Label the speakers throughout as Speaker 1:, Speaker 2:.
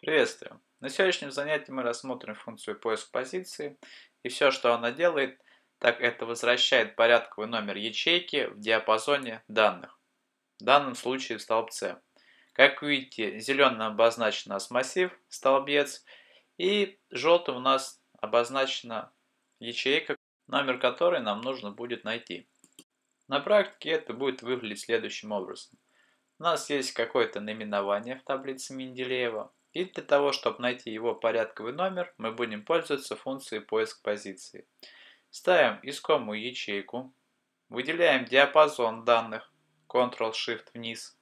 Speaker 1: Приветствую! На сегодняшнем занятии мы рассмотрим функцию поиск позиции. И все, что она делает, так это возвращает порядковый номер ячейки в диапазоне данных. В данном случае в столбце. Как видите, зеленым обозначен у нас массив, столбец, и желтым у нас обозначена ячейка, номер которой нам нужно будет найти. На практике это будет выглядеть следующим образом. У нас есть какое-то наименование в таблице Менделеева, и для того, чтобы найти его порядковый номер, мы будем пользоваться функцией поиск позиции. Ставим искомую ячейку, выделяем диапазон данных, Ctrl-Shift вниз,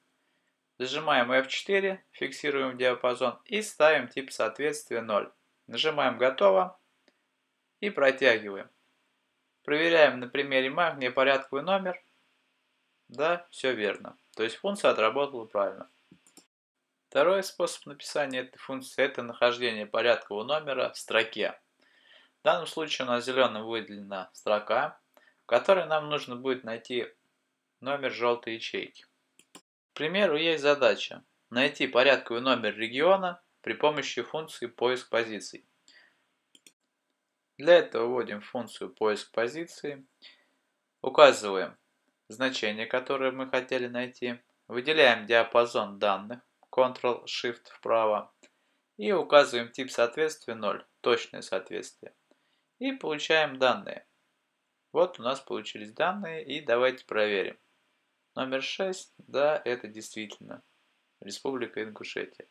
Speaker 1: зажимаем F4, фиксируем диапазон и ставим тип соответствия 0. Нажимаем «Готово» и протягиваем. Проверяем на примере магния порядковый номер. Да, все верно. То есть функция отработала правильно. Второй способ написания этой функции – это нахождение порядкового номера в строке. В данном случае у нас зеленым выделена строка, в которой нам нужно будет найти номер желтой ячейки. К примеру, есть задача – найти порядковый номер региона при помощи функции поиск позиций. Для этого вводим функцию поиск позиции, указываем значение, которое мы хотели найти, выделяем диапазон данных, Ctrl-Shift вправо и указываем тип соответствия 0, точное соответствие. И получаем данные. Вот у нас получились данные и давайте проверим. Номер 6, да, это действительно Республика Ингушетия.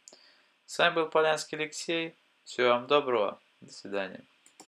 Speaker 1: С вами был Полянский Алексей. Всего вам доброго. До свидания.